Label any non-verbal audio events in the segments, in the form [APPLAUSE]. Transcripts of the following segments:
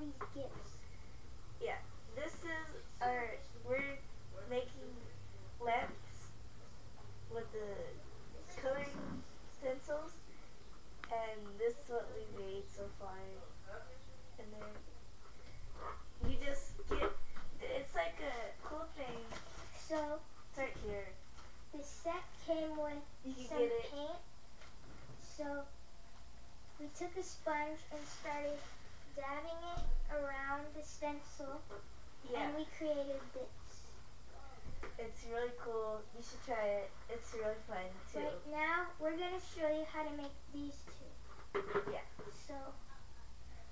these gifts. Yeah, this is our, we're making lamps with the coloring stencils, and this is what we made so far. And then you just get, it's like a cool thing. So It's right here. the set came with You some paint. So we took a sponge and started dabbing it around the stencil, Yeah, and we created this. it's really cool. You should try it. It's really fun too. Right now, we're gonna show you how to make these two. Yeah. So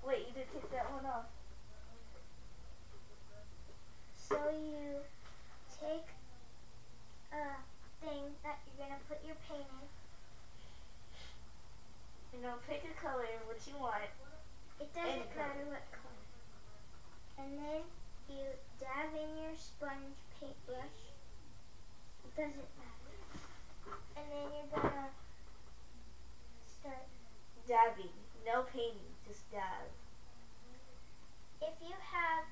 Wait, you didn't take that one off. So you take a thing that you're gonna put your paint in. You know, pick a what you want. It doesn't matter what color. And then you dab in your sponge paintbrush. It doesn't matter. And then you're gonna start. Dabbing. No painting, just dab. If you have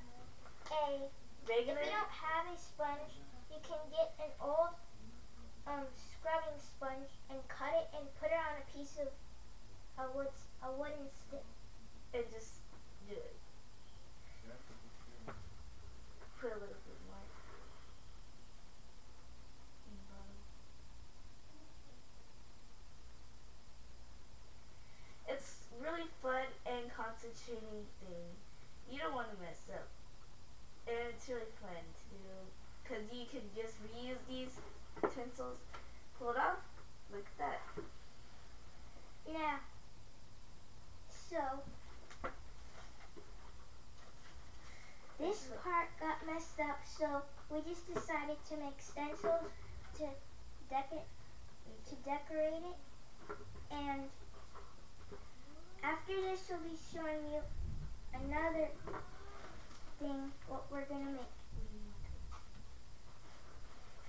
a Regular? If you don't have a sponge, you can get an old um, scrubbing sponge and cut it and put it on a piece of a wood a wooden stick. and just do it. Put a little bit more. bottom. It's really fun and concentrating thing. You don't want to mess up. And it's really fun to do. Because you can just reuse these utensils. Pull it off. Look at that. Now, so this part got messed up, so we just decided to make stencils to deco- to decorate it. And after this, we'll be showing you another thing what we're gonna make.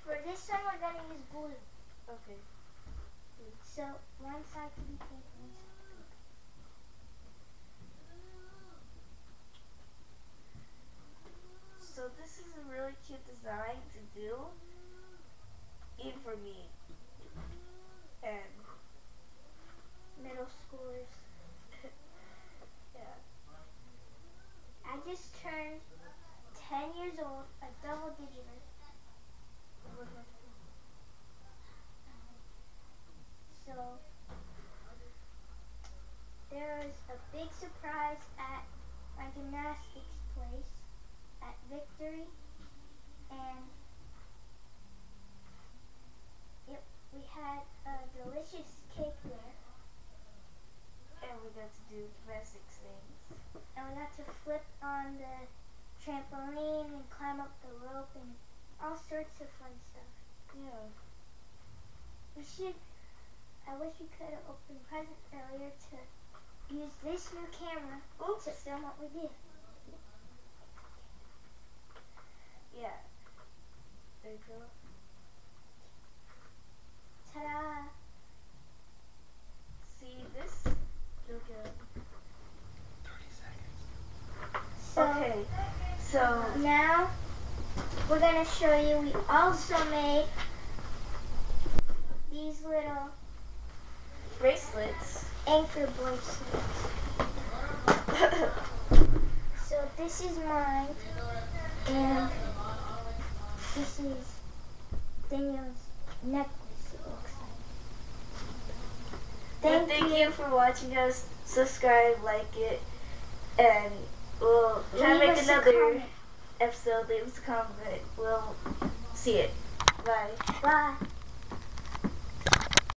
For this one, we're gonna use blue. Okay. So one side to be pink, one side pink. So this is a really cute design to do, even for me. And Middle schoolers. [LAUGHS] yeah, I just turned 10 years old, a double digiter. So there was a big surprise at my gymnastics place at Victory, and yep, we had a delicious cake there, and we got to do gymnastics things. and we got to flip on the trampoline and climb up the rope and all sorts of fun stuff. Yeah. We should. I wish we could have opened present earlier to use this new camera Oops. to film what we did. Yeah. There you go. Ta-da! See this? Look good. So Okay. So now we're gonna show you. We also made these little bracelets. anchor bracelets. So this is mine, and this is Danielle's necklace. It looks like. And thank you for watching us. Subscribe, like it, and we'll Leave make another episode. Leave us a comment. We'll see it. Bye. Bye.